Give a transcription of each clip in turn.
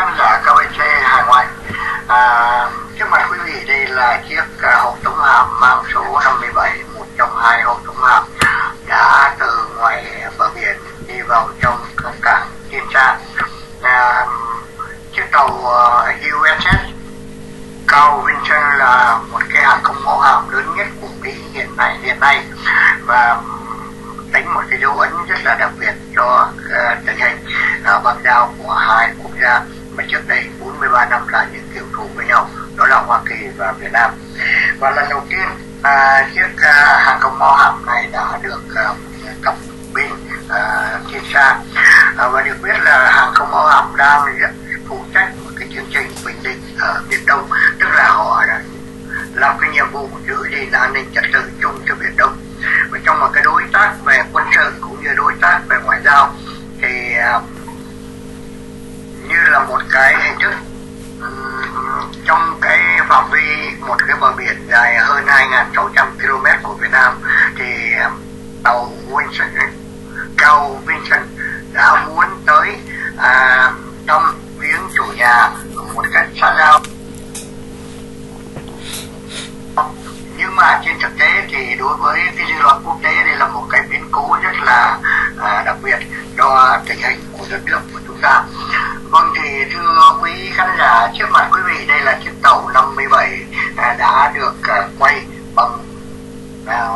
khán giả KBC hải ngoại. À, trước mặt quý vị đây là chiếc uh, hộp chống hạm mang số 57 một trong hai hộp chống hạm đã từ ngoài bờ biển đi vào trong cảng Tiên Sa à, chiếc tàu à, uh, USS Cao Vinson là một cái hàng không mẫu hạm lớn nhất của Mỹ hiện nay hiện nay. Và đánh một cái dấu ấn rất là đặc biệt cho uh, tình hình uh, băng giao của hai quốc gia mà trước đây 43 năm là những kiểu thù với nhau đó là Hoa Kỳ và Việt Nam. Và lần đầu tiên à, chiếc à, hàng không mẫu hạm này đã được à, cập binh à, trên xa à, và được biết là hàng không mẫu hạm đang phụ trách một cái chương trình bình định ở Biển Đông. Tức là họ đã làm cái nhiệm vụ giữ gìn an ninh trật tự chung cho Biển Đông. Và trong một cái đối tác về quân sự cũng như đối tác về ngoại giao là một cái hình thức trong cái phạm vi một cái bờ biển dài hơn 2.600 km của Việt Nam thì tàu Winston cao Vincent đã muốn tới à, thăm viếng chủ nhà một cách xa giao. Nhưng mà trên thực tế thì đối với cái dư luận quốc tế đây là một cái biến cố rất là à, đặc biệt do tình hình của đất nước khán giả trước mặt quý vị đây là chiếc tàu 57 à, đã được à, quay bằng à,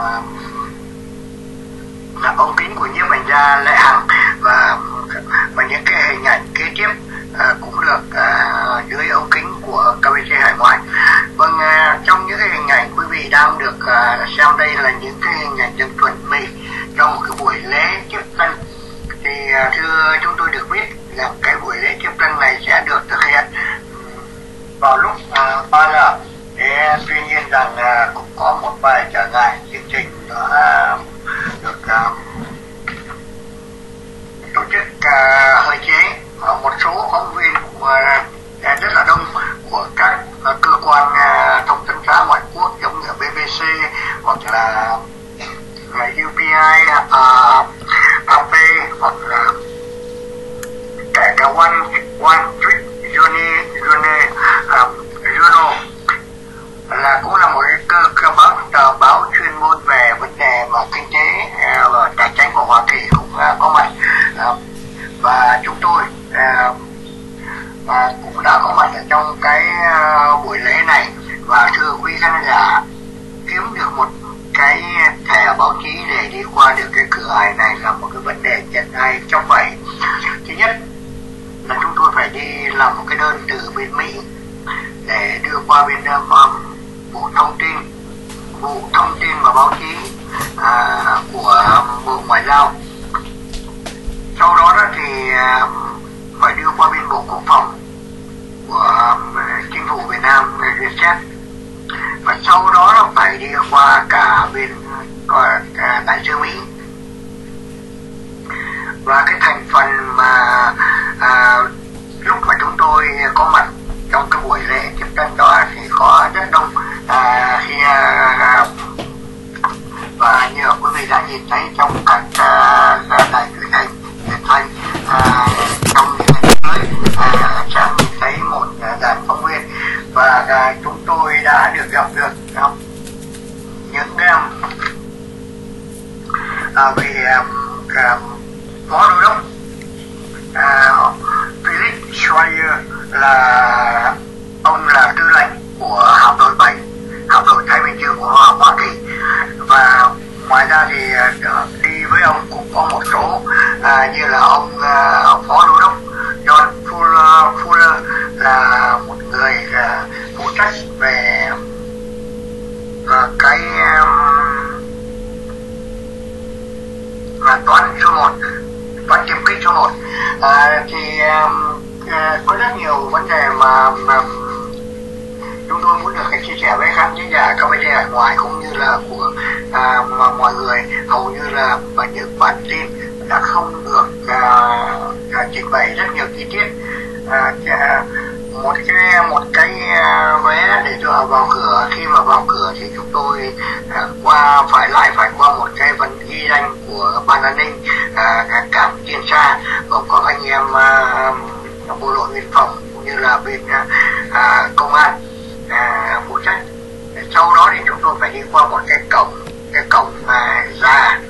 là ống kính của nhiếp ảnh gia lệ hằng. Và và những cái hình ảnh kế tiếp à, cũng được à, dưới ống kính của KBC hải ngoại. Vâng à, trong những cái hình ảnh quý vị đang được à, xem đây là những cái hình ảnh được chuẩn bị trong một cái buổi lễ tiếp tân thì à, thưa chúng tôi được biết là cái buổi lễ tiếp tân này sẽ được đơn từ bên Mỹ để đưa qua bên um, bộ thông tin bộ thông tin và báo chí à, của um, bộ ngoại giao. Sau đó, đó thì à, phải đưa qua bên bộ quốc phòng của um, chính phủ Việt Nam à, duyệt xét và sau đó nó phải đi qua cả bên qua cả đại sứ Mỹ. Và cái thành phần mà à, có mặt trong cái buổi lễ tiếp tân đó thì có rất đông à, khi à, và như quý vị đã nhìn thấy trong các à, à, đài truyền hình truyền thanh à, trong những ngày tới à, sẽ nhìn thấy một à, dàn phóng viên. Và à, chúng tôi đã được gặp được à, những em à, vì à, à, phó đô đốc là giả các ngoài cũng như là của à, mà mọi người hầu như là và những bản tin đã không được à, à, trình bày rất nhiều chi tiết. À, một cái một cái à, vé để cho vào cửa khi mà vào cửa thì chúng tôi à, qua phải lại phải qua một cái phần ghi danh của ban an ninh à, cảng tiên sa gồm có anh em à, à, bộ đội biên phòng cũng như là bên à, à công an. À, sau đó thì chúng tôi phải đi qua một cái cổng cái cổng mà ra.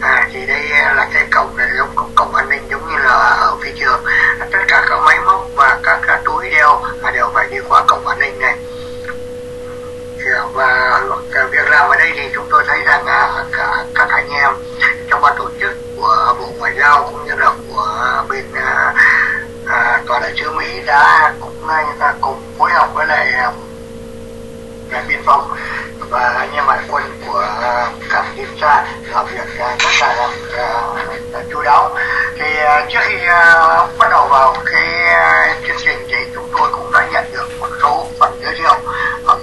À, thì đây là cái cổng này giống cổng, cổng an ninh giống như là ở phi trường tất cả các máy móc và các, các túi đeo đều phải đi qua cổng an ninh này. Và việc làm ở đây thì chúng tôi thấy rằng à, cả các anh em trong ban tổ chức của bộ ngoại giao cũng như là của bên à, à, tòa đại sứ mỹ đã cũng à, cùng phối hợp với lại à, biên phòng và anh em hải quân của ờ, các kiểm tra làm việc ờ, rất là uh, chú đáo. Thì uh, trước khi uh, bắt đầu vào cái chương trình thì chúng tôi cũng đã nhận được một số phần giới thiệu. Um,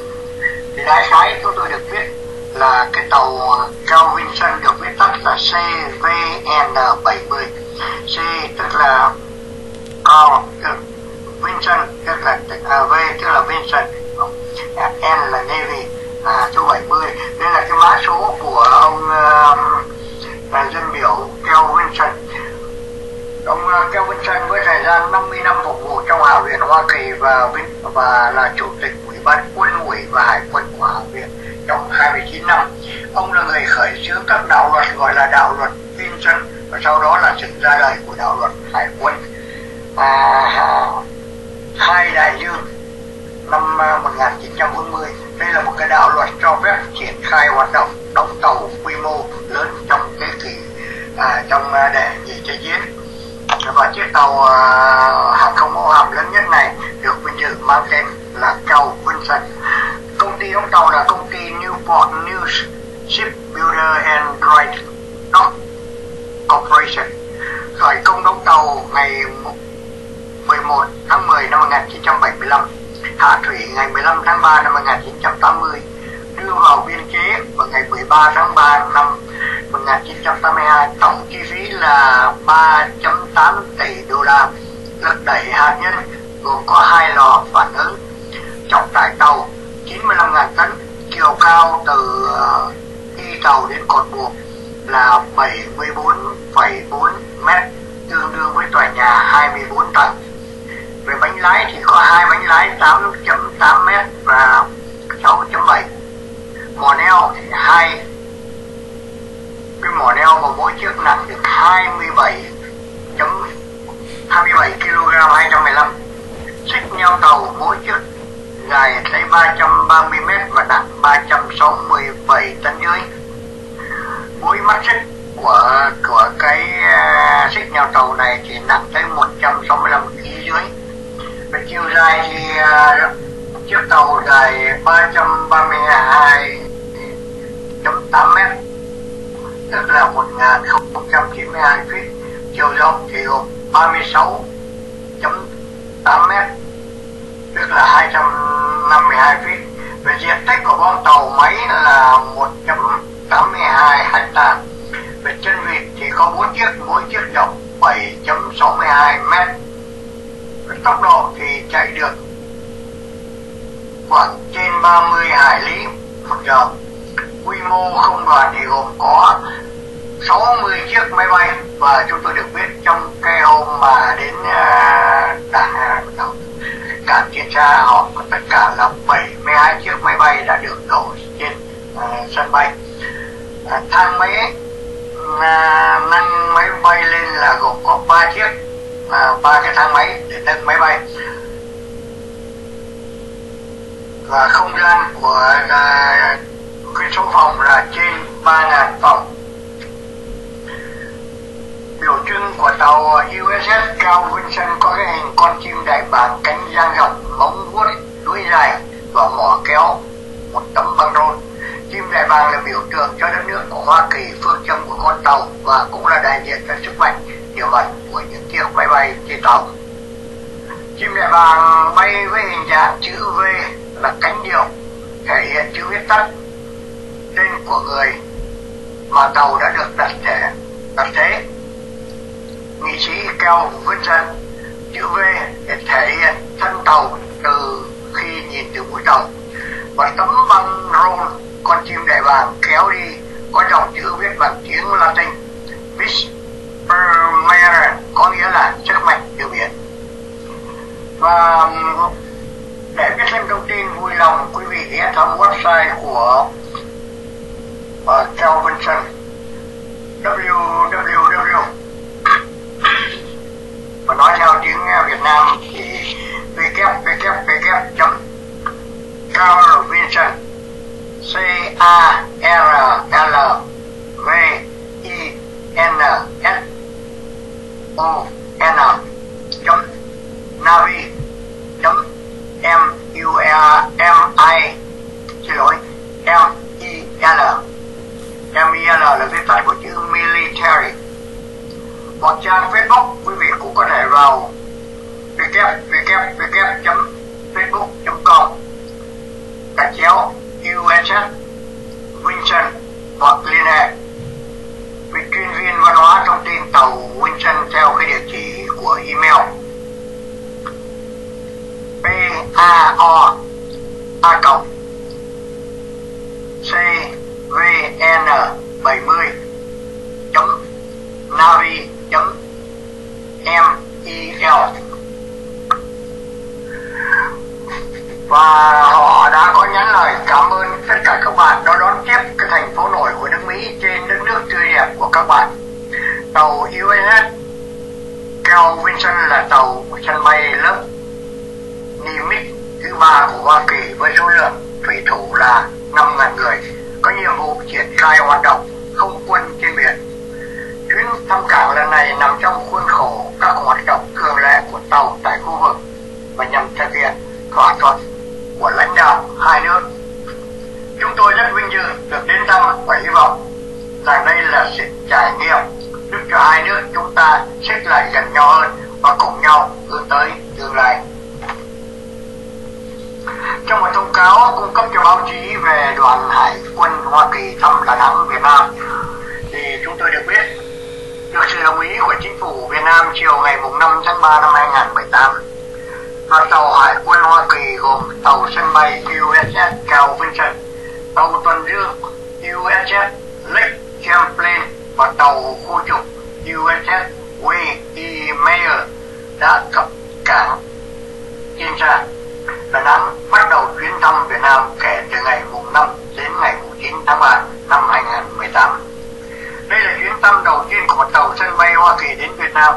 thì đại khái chúng tôi được biết là cái tàu Cao Vinson được viết tắt là CVN70 C tức là Cao Vinson tức là uh, V tức là Vincent N là Navy à, số 70 đây là cái mã số của ông uh, dân biểu Kel Vinson ông uh, Kel Vinson với thời gian 50 năm phục vụ trong Hạ viện Hoa Kỳ và và là chủ tịch ủy ban quân ủy và hải quân của Hạ viện trong 29 năm. Ông là người khởi xướng các đạo luật gọi là đạo luật Vinson và sau đó là sự ra đời của đạo luật hải quân. À, hai đại dương năm à, 1940 đây là một cái đạo luật cho phép triển khai hoạt động đóng tàu quy mô lớn trong thế kỷ à, trong à, đề nghị chế chiến. Và chiếc tàu à, hàng không mang tên là tàu Vinson công ty đóng tàu là công ty Newport News Shipbuilder and Dry Dock Corporation khởi công đóng tàu ngày 11 tháng 10 năm 1975 hạ thủy ngày 15 tháng 3 năm 1980, đưa vào biên chế vào ngày 13 tháng 3 năm 1982. Tổng chi phí là 3.8 tỷ đô la. Lực đẩy hạt nhân gồm có hai lò phản ứng. Trọng tải tàu 95.000 tấn, chiều cao từ ờ, y tàu đến cột buộc là 74,4 mét, tương đương với tòa nhà 24 tầng về bánh lái thì có hai bánh lái 8.8 m và 6.7 mỏ neo thì hai cái mỏ neo mà mỗi chiếc nặng được 27 kg 215 xích neo tàu mỗi chiếc dài tới 330 m và nặng 367 tấn dưới. Mũi mắt xích của của cái uh, xích nhà tàu này thì nặng tới 165 kg dưới. Và chiều dài thì uh, chiếc tàu dài 332.8 mét tức là 1092 feet. Chiều rộng thì gồm 36.8 mét tức là 200 52 feet. Về diện tích của con tàu máy là 1.82 hecta về chân vịt thì có 4 chiếc, mỗi chiếc rộng 7.62 mét. Tốc độ thì chạy được khoảng trên 30 hải lý một giờ. Quy mô không đoàn thì gồm có 60 chiếc máy bay. Và chúng tôi được biết trong cái hôm mà đến à, đảng à, cảng kiểm tra họ có tất cả là 72 chiếc máy bay đã được đổ trên uh, sân bay. Uh, thang máy uh, nâng máy bay lên là gồm có 3 chiếc ba uh, cái thang máy để nâng máy bay. Và không gian của uh, cái số phòng là trên 3.000 phòng trưng của tàu USS Carl Vinson có cái hình con chim đại bàng cánh dang rộng, móng vuốt, đuôi dài và mỏ kéo, một tấm băng rôn. Chim đại bàng là biểu tượng cho đất nước của Hoa Kỳ, phương châm của con tàu và cũng là đại diện cho sức mạnh, tiềm ẩn của những chiếc máy bay trên tàu. Chim đại bàng bay với hình dạng chữ V là cánh điệu, thể hiện chữ viết tắt, tên của người mà tàu đã được đặt thể, đặt thế nghị sĩ cao vân dân chữ V thể thân tàu từ khi nhìn từ mũi tàu. Và tấm băng rôn con chim đại bàng kéo đi có dòng chữ viết bằng tiếng Latin. Vispermere có nghĩa là sức mạnh điều biển. Và um, để biết thêm thông tin vui lòng quý vị ghé thăm website của ờ, uh, Cao Vincent www nói theo tiếng Việt Nam thì www Carl Vincent C A R L V I N S O N chấm navi chấm m u r m i xin lỗi m i l m i l là viết tắt của chữ military hoặc trang facebook quý vị cũng có thể vào www chấm facebook com gạch chéo uss Vincent hoặc liên hệ với chuyên viên văn hóa thông tin tàu Vincent theo cái địa chỉ của email p a o a vụ khai hoạt động không quân trên biển. Chuyến thăm cảng lần này nằm trong khuôn khổ các hoạt động thường lệ của tàu tại khu vực và nhằm thực hiện thỏa thuận của lãnh đạo hai nước. Chúng tôi rất vinh dự được đến thăm và hy vọng rằng đây là sự trải nghiệm giúp cho hai nước chúng ta xích lại gần nhau hơn và cùng nhau hướng tới tương lai. Trong một thông cáo cung cấp cho báo chí về đoàn hải quân Hoa Kỳ thăm Đà Nẵng, Việt Nam, thì chúng tôi được biết được sự đồng ý của chính phủ Việt Nam chiều ngày 5 tháng 3 năm 2018 và tàu hải quân Hoa Kỳ gồm tàu sân bay USS Cao Vinson, tàu tuần dương USS Lake Champlain và tàu khu trục USS Wayne E. Mayer đã cập cảng Kinsa, Đà Nẵng thăm Việt Nam kể từ ngày mùng 5 đến ngày mùng 9 tháng 3 năm 2018. Đây là chuyến thăm đầu tiên của một tàu sân bay Hoa Kỳ đến Việt Nam.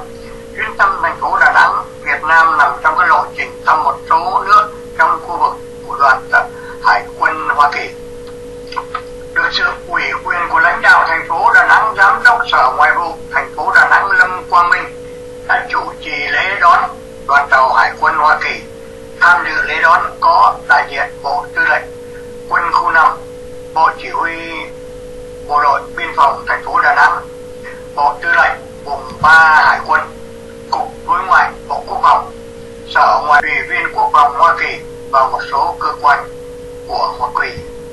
Chuyến thăm thành phố Đà Nẵng Việt Nam nằm trong cái lộ trình thăm một số nước trong khu vực của đoàn Hải quân Hoa Kỳ. Được sự ủy quyền của lãnh đạo thành phố Đà Nẵng, giám đốc Sở Ngoại vụ thành phố Đà Nẵng Lâm Quang Minh đã chủ trì lễ đón đoàn tàu Hải quân Hoa Kỳ. Tham dự lễ đón có đại diện Bộ Tư lệnh Quân khu 5, Bộ Chỉ huy Bộ đội Biên phòng thành phố Đà Nẵng, Bộ Tư lệnh vùng 3 Hải quân Cục Đối ngoại Bộ Quốc phòng, Sở Ngoại ủy viên Quốc phòng Hoa Kỳ và một số cơ quan của Hoa Kỳ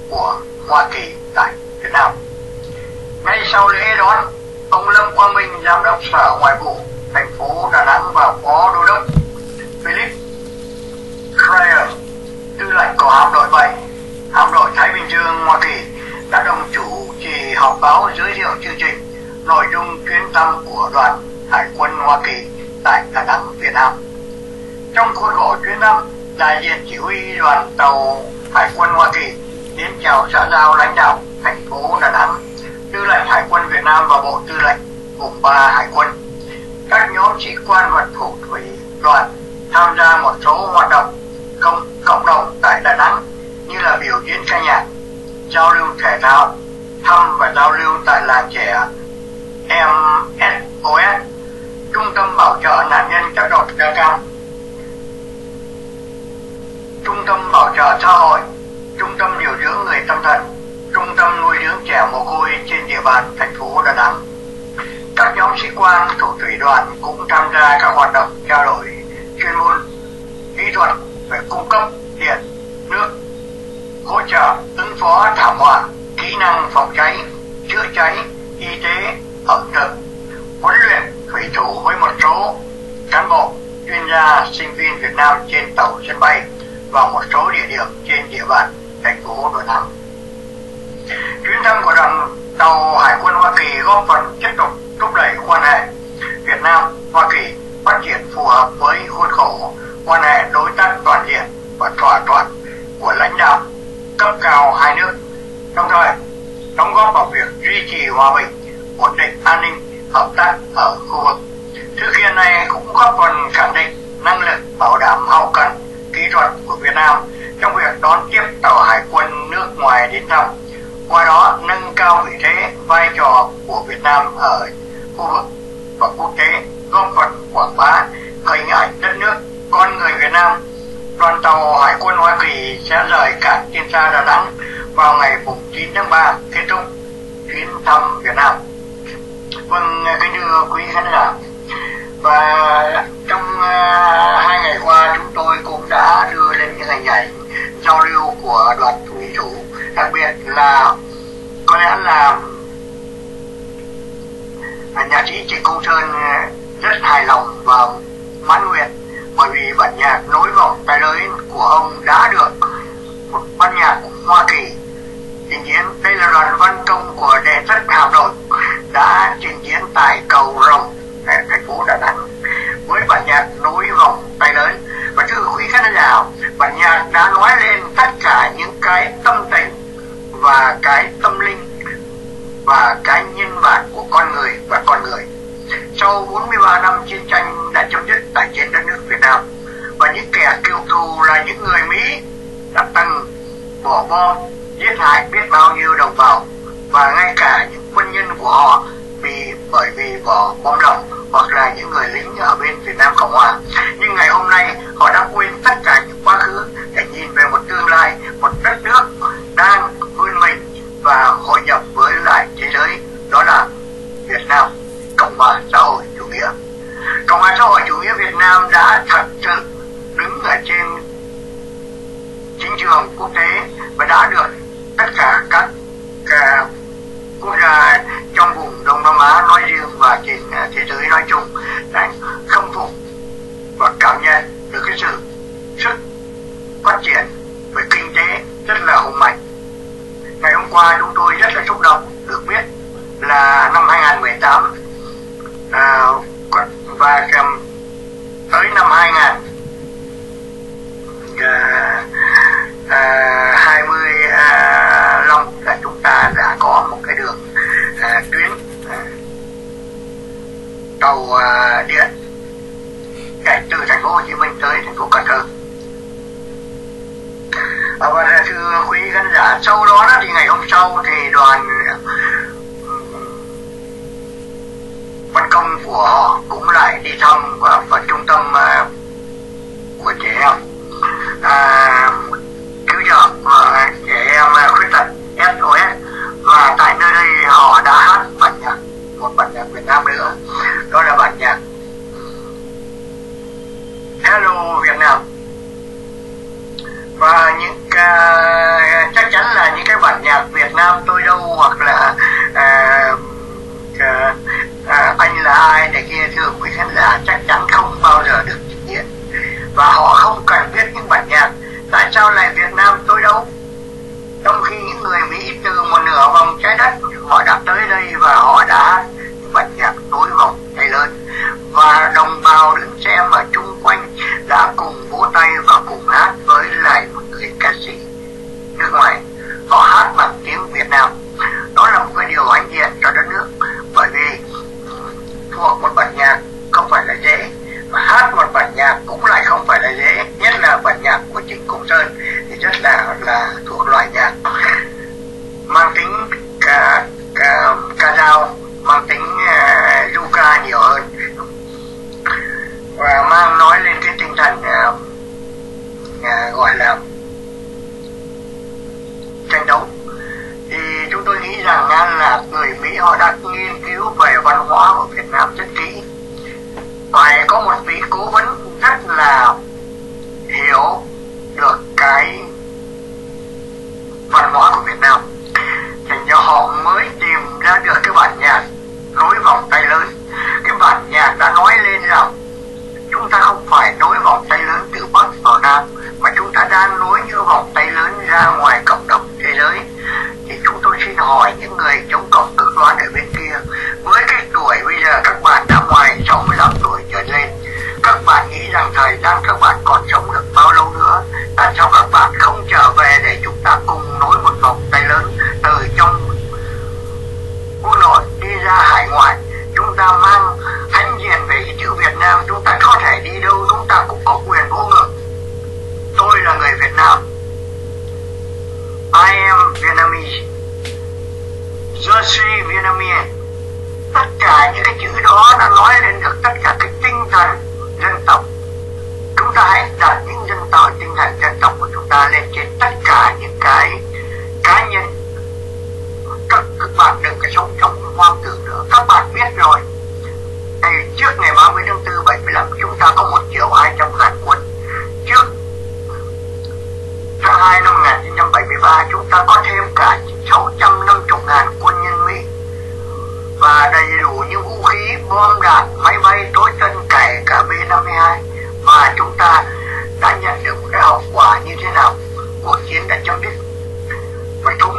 của Hoa Kỳ tại Việt Nam. Ngay sau lễ đón, ông Lâm Quang Minh, Giám đốc Sở Ngoại vụ thành phố Đà Nẵng và Phó Đô đốc hạm đội Thái Bình Dương Hoa Kỳ đã đồng chủ trì họp báo giới thiệu chương trình nội dung chuyến thăm của đoàn Hải quân Hoa Kỳ tại Đà Nẵng, Việt Nam. Trong khuôn khổ chuyến thăm, đại diện chỉ huy đoàn tàu Hải quân Hoa Kỳ đến chào xã giao lãnh đạo thành phố Đà Nẵng, tư lệnh Hải quân Việt Nam và Bộ Tư lệnh vùng 3 Hải quân. Các nhóm sĩ quan và thủ thủy đoàn tham gia một số hoạt động công cộng đồng tại Đà Nẵng là biểu diễn ca nhạc, giao lưu thể thao, thăm và giao lưu tại làng trẻ MSOS, Trung tâm Bảo trợ Nạn nhân chất độc da cam, Trung tâm Bảo trợ Xã hội, Trung tâm Điều dưỡng Người Tâm thần, Trung tâm Nuôi dưỡng Trẻ Mồ Côi trên địa bàn thành phố Đà Nẵng. Các nhóm sĩ quan thủ thủy đoàn cũng tham gia các hoạt động trao đổi chuyên môn, kỹ thuật về cung cấp điện, hỗ trợ ứng phó thảm họa, kỹ năng phòng cháy, chữa cháy, y tế, ẩm thực, huấn luyện thủy thủ với một số cán bộ, chuyên gia, sinh viên Việt Nam trên tàu sân bay và một số địa điểm trên địa bàn thành phố Đà Nẵng. Chuyến thăm của đoàn tàu Hải quân Hoa Kỳ góp phần tiếp tục thúc đẩy quan hệ Việt Nam Hoa Kỳ phát triển phù hợp với khuôn khổ quan hệ đối tác toàn diện và thỏa thuận của lãnh đạo cấp cao hai nước, đồng thời đóng góp vào việc duy trì hòa bình, ổn định an ninh, hợp tác ở khu vực. Sự kiện này cũng góp phần khẳng định năng lực bảo đảm hậu cần kỹ thuật của Việt Nam trong việc đón tiếp tàu hải quân nước ngoài đến thăm, qua đó nâng cao vị thế vai trò của Việt Nam ở khu vực và quốc tế, góp phần quảng bá hình ảnh đất nước, con người Việt Nam. Đoàn tàu Hải quân Hoa Kỳ sẽ rời cảng Tiên Sa Đà Nẵng vào ngày 9 tháng 3 khán giả, và trong uh, hai ngày qua chúng tôi cũng đã đưa lên những hình ảnh giao lưu của đoàn thủy thủ đặc biệt là có lẽ là nhạc sĩ Trịnh Công Sơn rất hài lòng và mãn nguyện bởi vì bản nhạc nối vòng tay lưới của ông đã được một ban nhạc Hoa Kỳ trình diễn. Đây là đoàn văn công của đệ thất Hàm đội đã trình diễn tại cầu rồng thành phố đà nẵng với bản nhạc nối vòng tay lớn và thưa quý khán giả bản nhạc đã nói lên tất cả những cái tâm tình và cái tâm linh và cái nhân bản của con người và con người sau 43 năm chiến tranh đã chấm dứt tại trên đất nước Việt Nam, và những kẻ kiêu thù là những người Mỹ đã từng bỏ bom, giết hại biết bao nhiêu đồng bào, và ngay cả những quân nhân của họ vì bởi vì bỏ bom lỏng hoặc là những người lính ở bên Việt Nam Cộng Hòa. Nhưng ngày hôm nay, họ đã tế và bài nhạc mang tính ca ca, ca dao mang tính à, uh, du ca nhiều hơn. Và mang nói lên cái tinh thần uh, uh, gọi là tranh đấu. Thì chúng tôi nghĩ rằng là người Mỹ họ đã nghiên cứu về văn hóa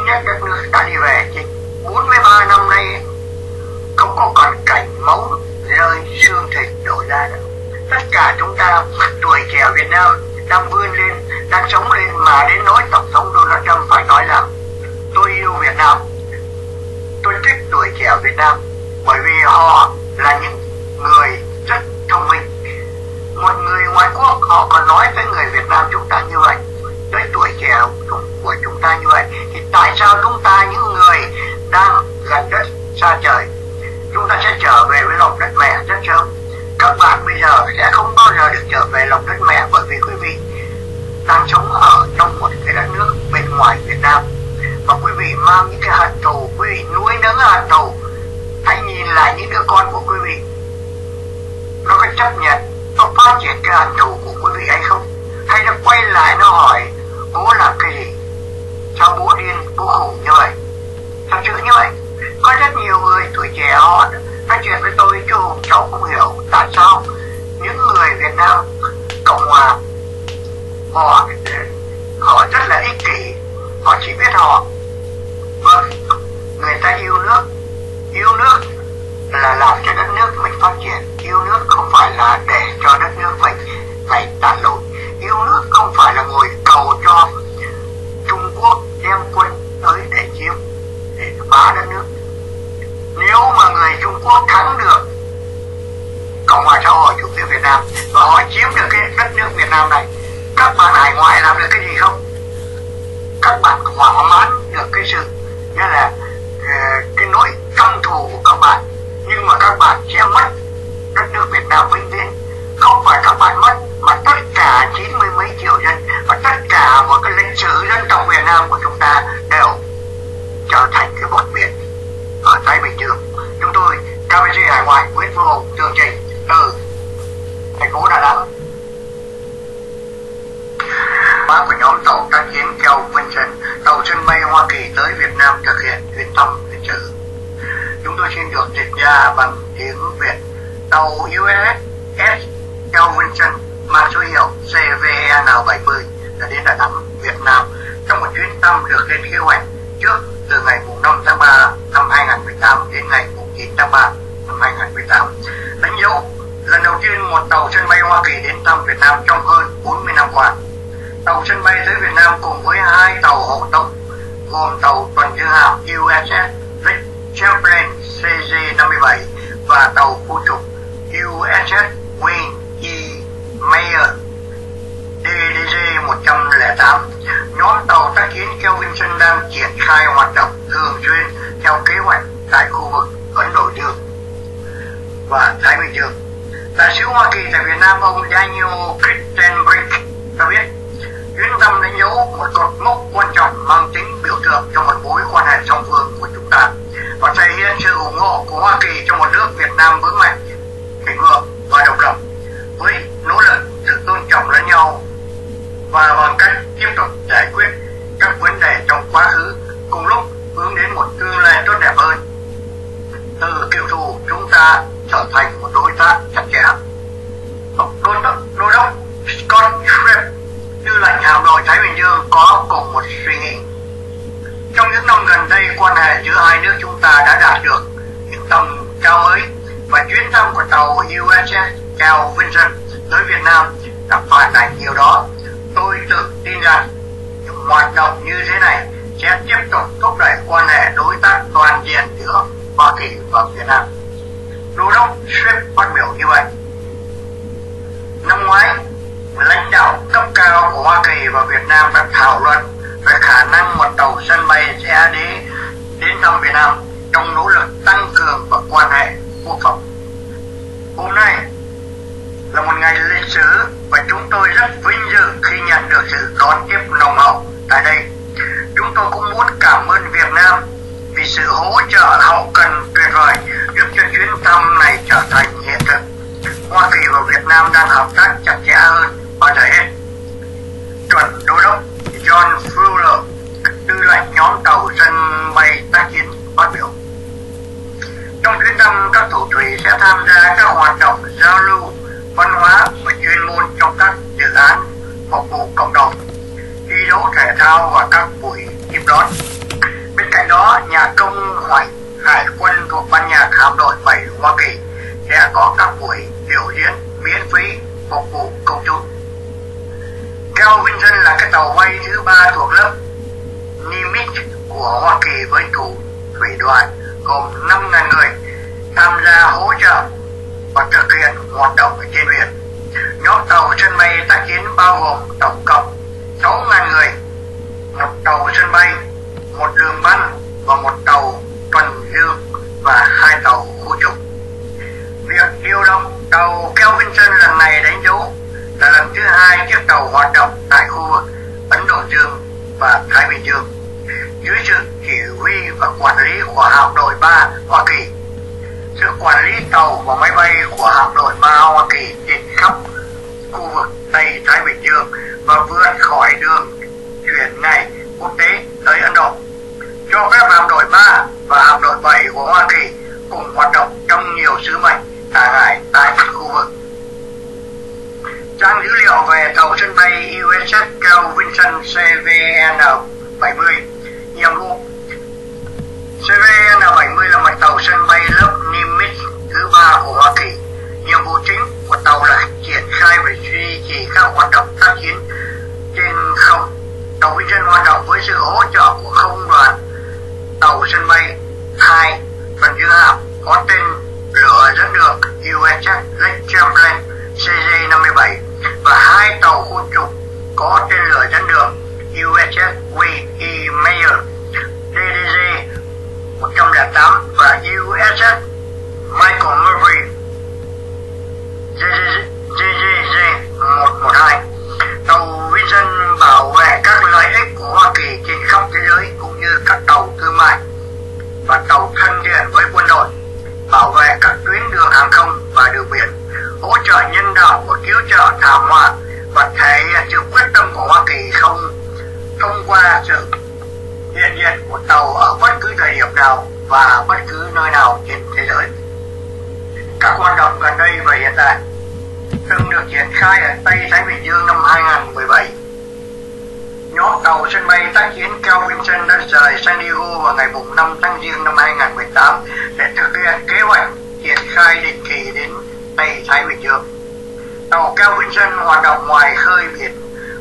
nhất đất nước ta đi về. Thì 43 năm nay không có còn cảnh máu tàu USS Keo Vincent mang số hiệu CVN70 đã đến Đà Nẵng, Việt Nam. Trong một chuyến thăm được lên kế hoạch trước từ ngày 5 tháng 3 năm 2018 đến ngày 9 tháng 3 năm 2018 đánh dấu lần đầu tiên một tàu sân bay Hoa Kỳ đến thăm Việt Nam trong hơn 40 năm qua. Tàu sân bay thứ khai hoạt động thường xuyên theo kế hoạch tại khu vực Ấn Độ Dương và Thái Bình Dương. Đại sứ Hoa Kỳ tại Việt Nam ông Daniel Crittenbrick cho biết chuyến thăm đánh dấu một cột mốc quan trọng mang tính biểu tượng cho một mối quan hệ song phương của chúng ta và thể hiện sự ủng hộ của Hoa Kỳ cho một nước Việt Nam vững mạnh, thịnh vượng và độc lập với nỗ lực sự tôn trọng lẫn nhau và và USS Cao Vincent tới Việt Nam gặp phải cảnh nhiều đó. Tôi tự tin rằng những hoạt động như thế này sẽ tiếp tục thúc đẩy quan hệ đối tác toàn diện giữa Hoa Kỳ và Việt Nam. Đô đốc Swift phát biểu như vậy. Năm ngoái, lãnh đạo cấp cao của Hoa Kỳ và Việt Nam đã thảo luận về khả năng một tàu sân bay sẽ đến, đến thăm Việt Nam trong nỗ lực tăng cường và quan hệ quốc phòng. Lịch sử và chúng tôi rất vinh dự khi nhận được sự đón tiếp nồng hậu tại đây. Chúng tôi cũng muốn cảm ơn Việt Nam vì sự hỗ trợ hậu cần tuyệt vời giúp cho chuyến thăm này trở thành hiện thực. Hoa Kỳ và Việt Nam đang hợp tác chặt chẽ hơn bao giờ hết. Chuẩn Đô đốc John Fuller, tư lệnh nhóm tàu sân bay tác chiến phát biểu. Trong chuyến thăm, các thủ thủy sẽ tham gia các hoạt động giao lưu, cao và các buổi tiếp đón. Bên cạnh đó, nhà công hoạch hải quân thuộc ban nhạc hạm đội 7 Hoa Kỳ sẽ có các buổi biểu diễn miễn phí phục vụ công chúng. Theo Vinson là cái tàu bay thứ ba thuộc lớp Nimitz của Hoa Kỳ với chủ thủy đoàn gồm 5.000 người tham gia hỗ trợ và thực hiện hoạt động trên biển. Nhóm tàu sân bay tác chiến bao gồm tổng cộng phép hạm đội 3 và hạm đội 7 của Hoa Kỳ cùng hoạt động trong nhiều sứ mệnh hàng hải tại khu vực. Trang dữ liệu về tàu sân bay USS Carl Vinson CVN 70 nhiệm vụ CVN 70 là một tàu sân bay lớp Nimitz thứ ba của Hoa Kỳ. Nhiệm vụ chính của tàu là triển khai và duy trì các hoạt động tác chiến trên không. Tàu Vinson hoạt động với sự hỗ trợ của tàu sân bay. Hai, phần thứ hạm có tên lửa dẫn đường USS Lake Champlain. Chiến tranh đã rời San Diego vào ngày 5 tháng Giêng năm 2018 để thực hiện kế hoạch triển khai định kỳ đến Tây Thái Bình Dương. Tàu Cao Kelvinson hoạt động ngoài khơi biển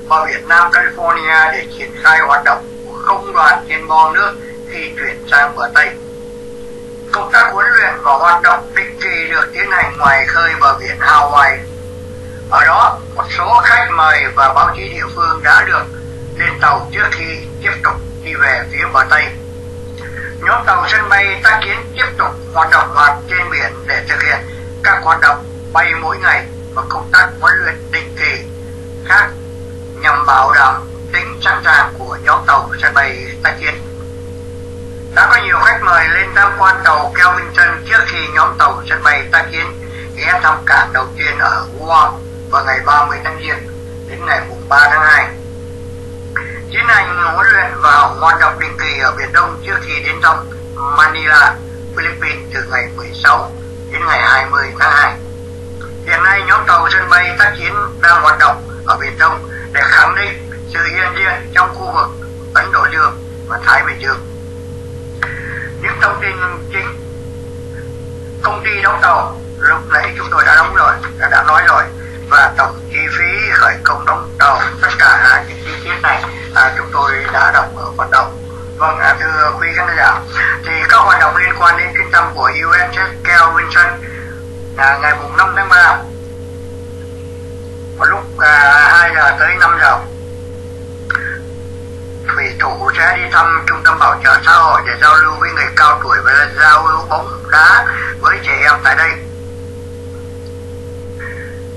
vào Việt Nam California để triển khai hoạt động của không đoàn trên bo nước khi chuyển sang bờ Tây. Công tác huấn luyện và hoạt động định kỳ được tiến hành ngoài khơi bờ biển Hawaii. Ở đó, một số khách mời và báo chí địa phương đã được lên tàu trước khi tiếp tục về phía bờ Tây. Nhóm tàu sân bay tác chiến tiếp tục hoạt động loạt trên biển để thực hiện các hoạt động bay mỗi ngày và công tác huấn luyện định kỳ khác nhằm bảo đảm tính sẵn sàng của nhóm tàu sân bay tác chiến. Đã có nhiều khách mời lên tham quan tàu Kelvington trước khi nhóm tàu sân bay tác chiến ghé thăm cảng đầu tiên ở Guam vào ngày 30 tháng Giêng đến ngày 3 tháng 2. Tiến hành huấn luyện và hoạt động định kỳ ở Biển Đông trước khi đến thăm Manila, Philippines từ ngày 16 đến ngày 20 tháng 2. Hiện nay nhóm tàu sân bay tác chiến đang hoạt động ở Biển Đông để khẳng định sự hiện diện trong khu vực Ấn Độ Dương và Thái Bình Dương. Những thông tin chính công ty đóng tàu lúc nãy chúng tôi đã đóng rồi, đã, đã nói rồi và tổng chi phí khởi công đóng tàu tất cả những chi tiết này à, chúng tôi đã đọc ờ, ở phần động. Vâng, à, thưa quý khán giả, thì các hoạt động liên quan đến chuyến thăm của UN Carl Vinson à, ngày 5 tháng 3 vào lúc à, 2 giờ tới 5 giờ thủy thủ sẽ đi thăm trung tâm bảo trợ xã hội để giao lưu với người cao tuổi và giao lưu bóng đá với trẻ em tại đây.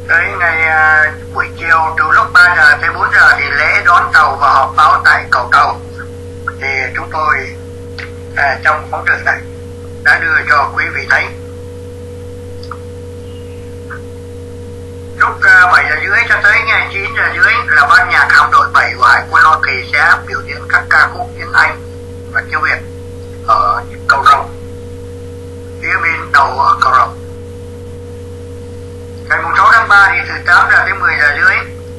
Tới ngày à, buổi chiều từ lúc 3 giờ tới 4 giờ thì lễ đón tàu và họp báo tại cầu tàu. Thì chúng tôi à, trong phóng sự này đã đưa cho quý vị thấy. Lúc à, 7 giờ rưỡi cho tới ngày 9 giờ rưỡi là ban nhạc hạm đội 7 của Hải quân Hoa Kỳ sẽ biểu diễn các ca khúc tiếng Anh và tiếng Việt ở cầu rồng phía bên đầu ở cầu rồng. 6 tháng 3 thì từ 8 giờ đến 10 giờ rưỡi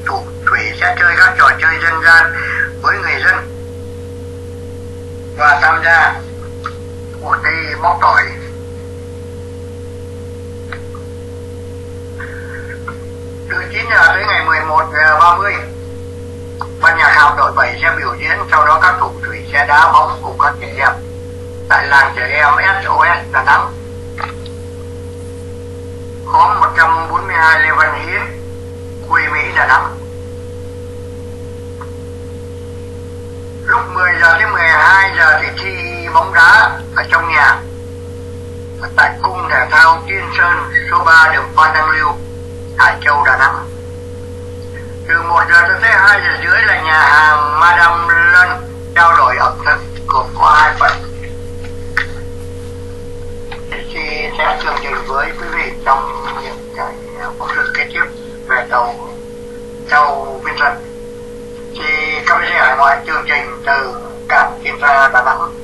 thủ thủy sẽ chơi các trò chơi dân gian với người dân. Và tham gia cuộc thi bóc tỏi từ 9 giờ tới ngày 11 giờ 30 ban nhạc hào đội 7 sẽ biểu diễn, sau đó các thủ thủy sẽ đá bóng cùng các trẻ em. Tại làng trẻ em SOS Đà Nẵng khóm 142 Lê Văn Hiến, quê Mỹ, Đà Nẵng. Lúc 10 giờ đến 12 giờ thì thi bóng đá ở trong nhà. Tại cung thể thao Tiên Sơn, số 3 đường Phan Đăng Lưu, Hải Châu, Đà Nẵng. Từ 1 giờ tới 2 giờ rưỡi là nhà hàng Madame Lân trao đổi ẩm thực gồm có hai phần. Thì sẽ chương trình với quý vị trong những cái phóng sự kế tiếp đầu tàu tàu thì các bạn sẽ hải ngoại chương trình từ cảng Kim Sa Đà Nẵng